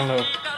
Falou.